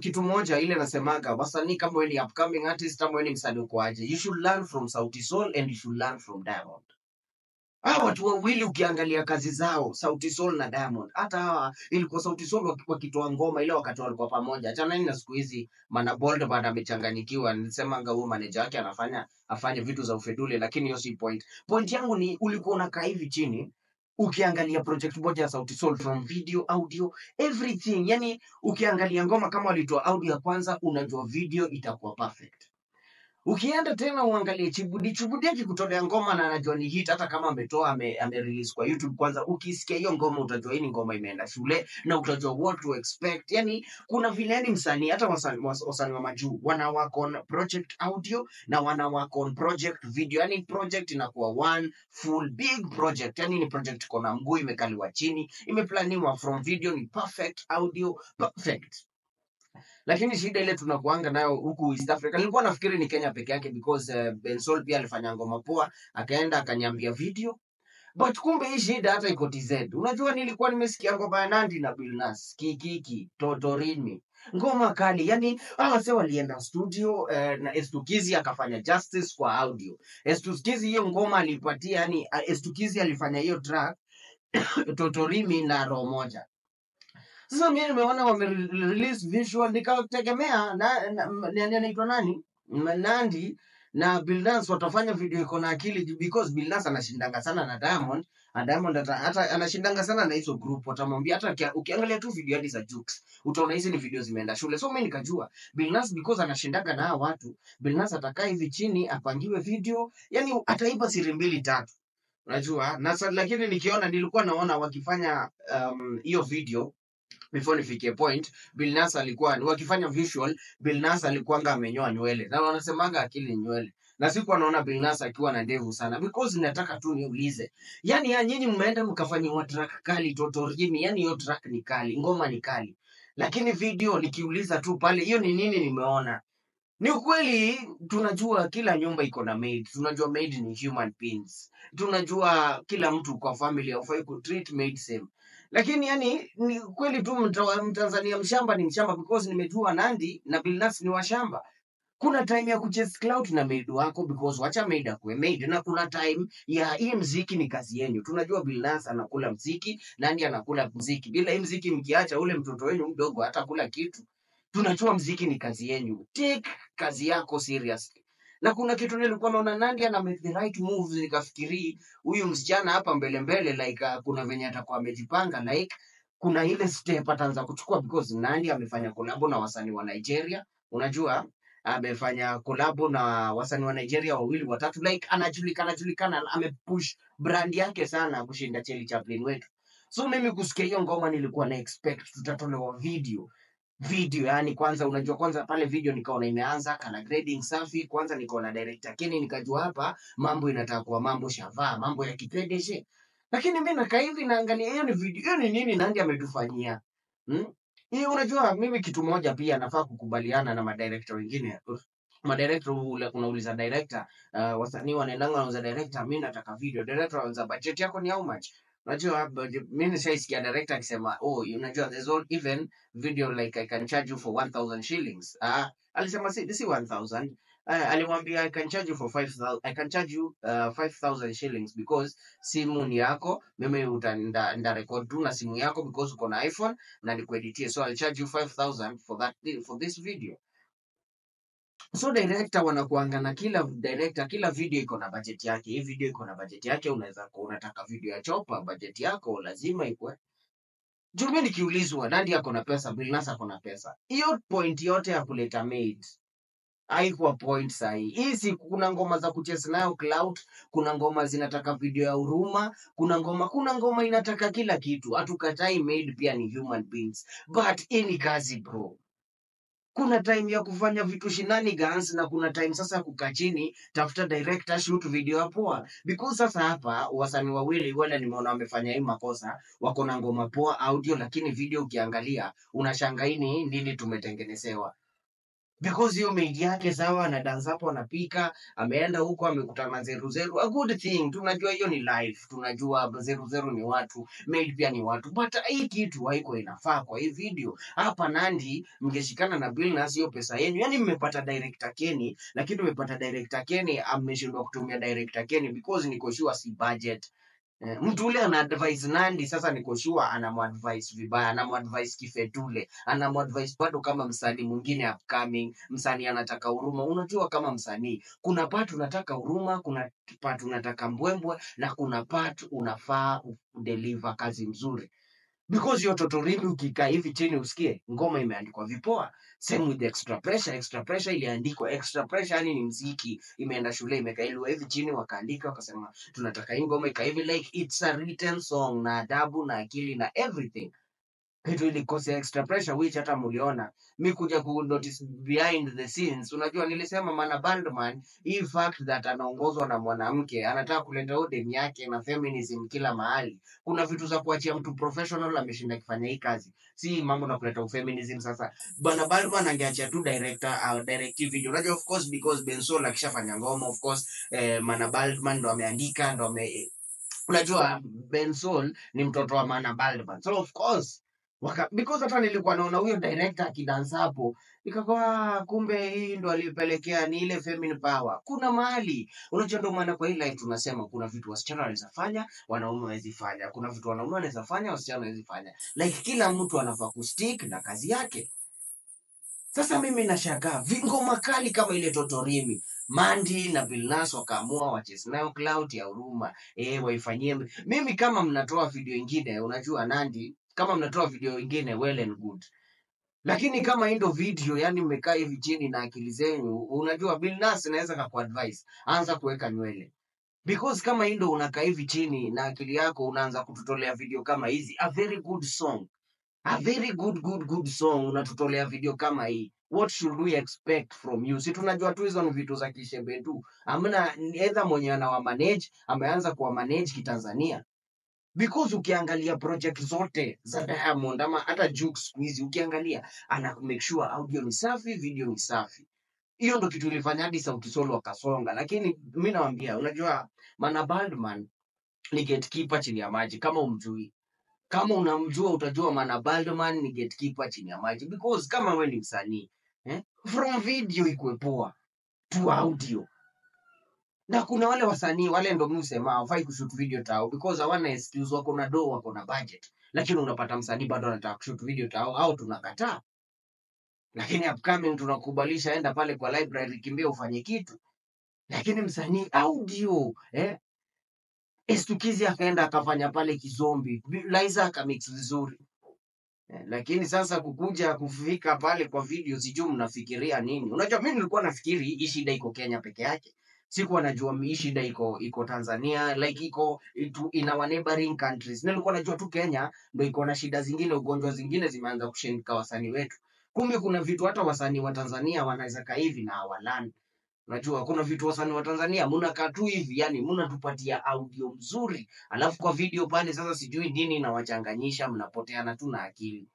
Kitu moja ile nasemaga wasanii kama weni ni upcoming artist ama weni ni msanii uko aje you should learn from Sauti Sol and you should learn from Diamond. Hawa watu wawili ukiangalia kazi zao Sauti Sol na Diamond hata hawa ilikuwa Sauti Sol waki- wakitoa ngoma ile wakati walikuwa pamoja. Achana na siku hizi mana Bold bado amechanganyikiwa nilisema huyo manager wake anafanya afanye vitu za ufedule lakini hiyo si point. Point yangu ni ulikuwa unakaa hivi chini ukiangalia project moja ya Sauti Sol from video audio everything. Yani ukiangalia ngoma kama walitoa audio ya kwanza unajua video itakuwa perfect ukienda tena uangalie Chibudi, Chibudi akikutolea ngoma na anajua ni hit, hata kama ametoa ame, ame release kwa YouTube kwanza, ukisikia hiyo ngoma utajua hii ni ngoma imeenda shule na utajua what to expect. Yani kuna vile yani msanii hata wasanii was- wasanii wa majuu wana work on project audio na wana work on project video, yani project inakuwa one full big project, yani ni project kona mguu imekaliwa chini, imeplaniwa from video ni perfect, audio perfect lakini shida ile tunakuanga nayo huku East Africa, nilikuwa nafikiri ni Kenya peke yake because uh, bensol pia alifanya ngoma poa, akaenda akanyambia video but kumbe hii shida hata iko TZ. Unajua, nilikuwa nimesikia ngoma ya nandi na bilnas Kikiki, Totorini, ngoma kali. Yani awase walienda studio eh, na Estukizi akafanya justice kwa audio. Estukizi hiyo ngoma alipatia, yani Estukizi alifanya hiyo track Totorimi na roho moja. Sasa mimi nimeona wame release visual nikategemea na, na, na, na, anaitwa nani? Nandi na Billnass watafanya video iko na akili because Billnass anashindanga sana na Diamond na Diamond hata, anashindanga sana na hizo group watamwambia hata kia, ukiangalia tu video hadi za Jux utaona hizi ni video zimeenda shule. So mimi nikajua Billnass because anashindaga na hao watu Billnass atakaa hivi chini apangiwe video yani ataipa siri mbili tatu. Unajua na lakini nikiona nilikuwa naona wakifanya hiyo um, video before nifikie point bilnas alikuwa wakifanya visual Billnass alikuwanga amenyoa nywele. Na wanasemaga akili nywele. Na siku naona Billnass akiwa na ndevu sana. Because nataka tu niulize. Yani ya nyinyi mmeenda mkafanyiwa track kali totorimi yani hiyo track ni kali. Ngoma ni kali. Lakini video nikiuliza tu pale hiyo ni nini nimeona? Ni ukweli tunajua kila nyumba iko na maid. Tunajua maid ni human beings. Tunajua kila mtu kwa family haufai kutreat maid same lakini yani ni kweli tu mtanzania mshamba ni mshamba because nimetua nandi na bilnas ni washamba kuna time ya kuchase cloud na maid wako because wacha maid akuwe maid na kuna time ya hii mziki ni kazi yenyu. Tunajua bilnas anakula mziki nandi anakula mziki. Bila hii mziki mkiacha ule mtoto wenyu mdogo hatakula kitu. Tunajua mziki ni kazi yenyu. Take kazi yako seriously na kuna kitu nilikuwa naona Nandi ana make the right moves nikafikiri huyu msichana hapa mbele mbele like uh, kuna venye atakuwa amejipanga like kuna ile step ataanza kuchukua because Nandi amefanya kolabo na wasanii wa Nigeria. Unajua amefanya kolabo na wasanii wa Nigeria wawili watatu like anajulikana julikana amepush brand yake sana kushinda Charlie Chaplin wetu. So mimi kusikia hiyo ngoma nilikuwa na expect tutatolewa video video. Yani kwanza unajua kwanza pale video nikaona imeanza kana grading safi. Kwanza nikaona director. Kenny nikajua hapa mambo inataka kuwa mambo shavaa mambo ya kipedeshe lakini mimi nakaa hivi naangalia hiyo ni video hiyo ni nini? Nani ametufanyia. Hmm? hii unajua mimi kitu moja pia nafaa kukubaliana na madirector wengine. Madirector ule- unauliza director uh, wasanii wanaendanga wanauza director mimi nataka video. Director anauza budget yako ni how much unajua mi nishaisikia director akisema oh unajua there's all even video like I can charge you for 1000 shillings. Ah, alisema si si 1000. Uh, alimwambia I can charge you for 5000 I can charge you uh, 5000 shillings because simu ni yako, mimi uta nda, nda record tu na simu yako because uko na iPhone na nikueditie. So I'll charge you 5000 for that for this video. So director wanakuanga na kila director, kila video iko na budget yake. Hii video iko na budget yake, unaweza kuwa unataka video ya chopa, budget yako lazima ikwe juu mimi nikiulizwa Nandy ako na pesa, Billnass ako na pesa, hiyo point yote ya kuleta maid haikuwa point sahi. Hii si kuna ngoma za kucheza nayo clout, kuna ngoma zinataka video ya huruma, kuna ngoma kuna ngoma inataka kila kitu. Hatukatai maid pia ni human beings, but hii ni kazi bro. Kuna time ya kufanya vitu shinani shenanigans na kuna time sasa ya kukaa chini, tafuta director, shoot video ya poa. Because sasa hapa wasanii wawili wale nimeona wamefanya hii makosa, wako na ngoma poa audio, lakini video ukiangalia unashangaini nini tumetengenezewa. Because hiyo maid yake sawa ana dance hapo anapika ameenda huko amekutana zeruzeru zeru zeru. A good thing tunajua hiyo ni life tunajua zeruzeru zeru ni watu maid pia ni watu. But hii kitu haiko inafaa kwa hii video. Hapa Nandi mngeshikana na bilnas hiyo pesa yenu. Yani mmepata director keni lakini mmepata director keni ameshindwa kutumia director keni because niko sure si budget Eh, mtu ule ana advise Nandi, sasa niko sure anamuadvise vibaya, anamuadvise kifetule, anamuadvise bado kama msanii mwingine upcoming, msanii anataka huruma. Unajua kama msanii kuna part unataka huruma, kuna part unataka mbwembwe na kuna part unafaa deliver kazi mzuri because hiyo totorimi ukikaa hivi chini usikie ngoma imeandikwa vipoa. Same with extra pressure. Extra pressure iliandikwa. Extra pressure yani ni mziki. Imeenda shule imekailiwa hivi chini wakaandika wakasema tunataka hii ngoma ikaa hivi. Like it's a written song na adabu na akili na everything kitu ilikosea extra pressure which hata muliona mi kuja ku notice behind the scenes unajua nilisema mana bandman hii fact that anaongozwa na mwanamke anataka kuleta odem yake na feminism kila mahali. Kuna vitu za kuachia mtu professional ameshinda akifanya hii kazi. Si mambo na kuleta ufeminism sasa. Bwana bandman angeachia tu director au uh, directive video. Unajua of course because bensol akishafanya ngoma of course eh, mana baldman ndo ameandika ndo ame unajua bensol ni mtoto wa mana bandman so of course Waka, because hata nilikuwa naona huyo director akidansa hapo nikakuwa "Ah, kumbe hii ndo alipelekea ni ile feminine power. Kuna mahali unajua, ndo maana kwa hii life tunasema kuna vitu wasichana wanaweza fanya, wanaume hawezi fanya. Kuna vitu wanaume wanaweza fanya, wasichana hawezi fanya. Like kila mtu anafaa kustick na kazi yake. Sasa mimi nashangaa vingoma kali kama ile Totorimi, Mandi na Bilnas wakaamua wacheze nayo cloud ya huruma, eh, waifanyie. Mimi kama mnatoa video ingine, unajua Nandi, kama mnatoa video ingine well and good, lakini kama hii ndo video, yani mmekaa hivi chini na akili zenyu, unajua Billnass naweza kakuadvise, anza kuweka nywele. Because kama hii ndo unakaa hivi chini na akili yako unaanza kututolea video kama hizi, a very good song. A very good good good song unatutolea video kama hii. What should we expect from you? Si tunajua tu hizo ni vitu za kishembe tu. Amna either mwenye anawa manage ameanza kuwa manage kitanzania because ukiangalia project zote za Diamond ama hata Jux siku hizi ukiangalia ana make sure audio ni safi video ni safi. Hiyo ndo kitu ilifanya hadi Sauti Sol wakasonga lakini mi nawambia unajua mana Baldman ni gatekeeper chini ya maji kama umjui kama unamjua utajua maana Baldman ni gatekeeper chini ya maji. Because kama we ni msanii eh, from video ikwe poa to audio na kuna wale wasanii wale ndo mi usema hawafai kushoot video tao because hawana excuse wako na do wako na budget. Lakini unapata msanii bado anataka kushoot video tao au tunakataa? Lakini upcoming tunakubalisha enda pale kwa library kimbia ufanye kitu. Lakini msanii audio eh? Estukizi akaenda akafanya pale kizombi Liza akamix vizuri. Eh, lakini sasa kukuja kufika pale kwa video sijui mnafikiria nini? Unajua mimi nilikuwa nafikiri hii shida iko Kenya peke yake sikuwa najua hii shida iko iko Tanzania like iko itu, in our neighboring countries. Nilikuwa najua tu Kenya ndo iko na shida zingine ugonjwa zingine zimeanza kushinika wasanii wetu. Kumbe kuna vitu hata wasanii wa Tanzania wanaweza kaa hivi na hawalani Unajua kuna vitu wasanii wa Tanzania mnakaa tu hivi, yani mnatupatia audio mzuri, alafu kwa video pale sasa sijui nini inawachanganyisha, mnapoteana tu na akili.